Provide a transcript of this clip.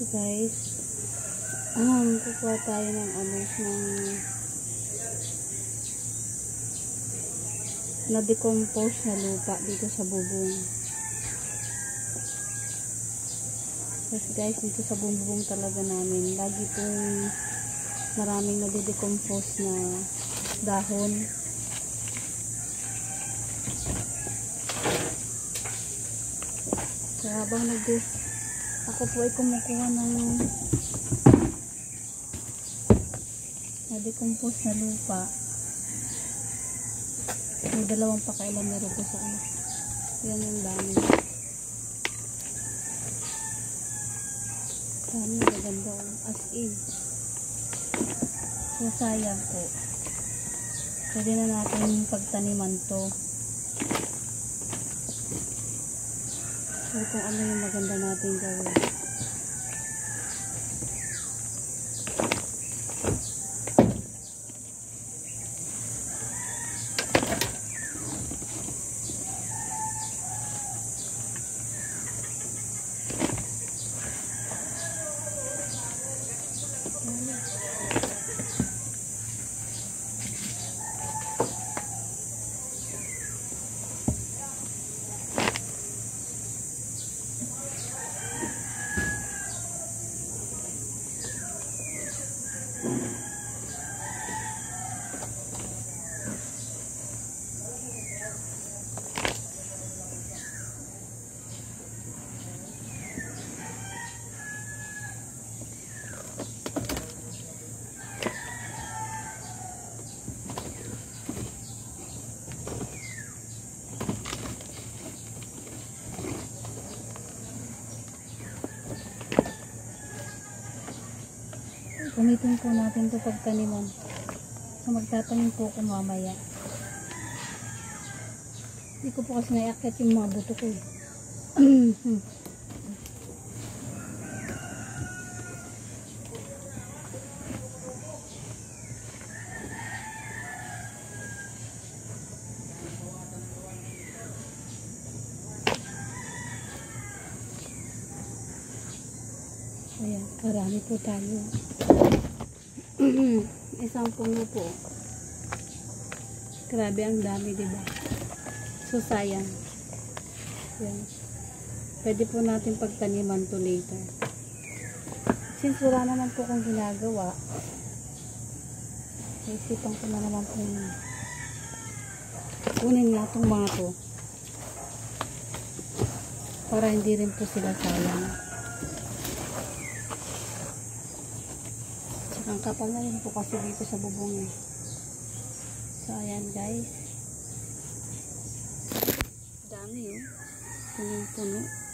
So guys, um, kukuha tayo ng ano, ng na-decompose na lupa dito sa bubong. Yes guys, dito sa bubong talaga namin, lagi pong maraming nade-decompose na dahon. So habang nag ako po ay kumukuha ng na-decompose na lupa. May dalawang pakailan rin ko sa ano. Yan yung dami. Dami maganda as in. So sayang po. Pwede na natin pagtaniman to. So kung ano yung maganda natin gawin. Gamitin po natin ito pagtaniman. So magtatanim po ako mamaya. Hindi ko po kasi naiakit yung mga buto ko Ayan, marami po tayo. Isang puno po. Grabe ang dami, di ba? So, sayang. Ayan. Pwede po natin pagtaniman to later. Since wala naman po kong ginagawa, naisipan ko na naman po kunin na itong mga to para hindi rin po sila sayang. Ang kapal na rin po kasi dito sa bubong eh. So, ayan guys. Dami oh. Punong-puno.